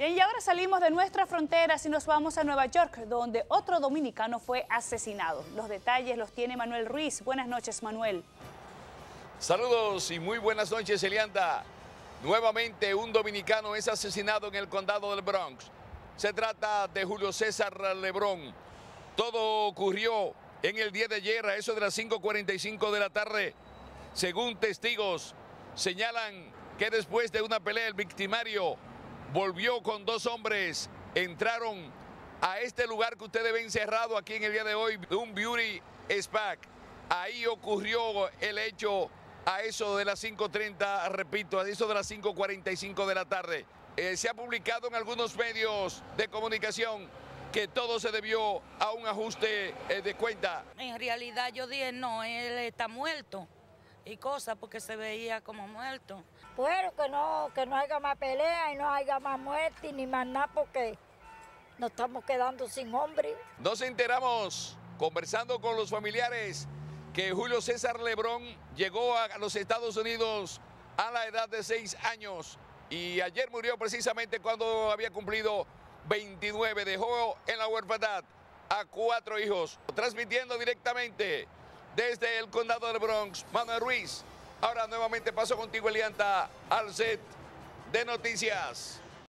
Bien, y ahora salimos de nuestras fronteras y nos vamos a Nueva York, donde otro dominicano fue asesinado. Los detalles los tiene Manuel Ruiz. Buenas noches, Manuel. Saludos y muy buenas noches, Elianda. Nuevamente un dominicano es asesinado en el condado del Bronx. Se trata de Julio César Lebrón. Todo ocurrió en el día de ayer a eso de las 5.45 de la tarde. Según testigos, señalan que después de una pelea el victimario volvió con dos hombres, entraron a este lugar que ustedes ven cerrado aquí en el día de hoy, un beauty spa. Ahí ocurrió el hecho a eso de las 5.30, repito, a eso de las 5.45 de la tarde. Eh, se ha publicado en algunos medios de comunicación que todo se debió a un ajuste eh, de cuenta. En realidad yo dije, no, él está muerto y cosas porque se veía como muerto. Bueno, que no, que no haya más pelea y no haya más muerte ni más nada porque nos estamos quedando sin hombre. Nos enteramos, conversando con los familiares, que Julio César Lebrón llegó a los Estados Unidos a la edad de seis años y ayer murió precisamente cuando había cumplido 29. Dejó en la huerfandad a cuatro hijos, transmitiendo directamente desde el condado del Bronx, Manuel Ruiz. Ahora nuevamente paso contigo, Elianta, al set de noticias.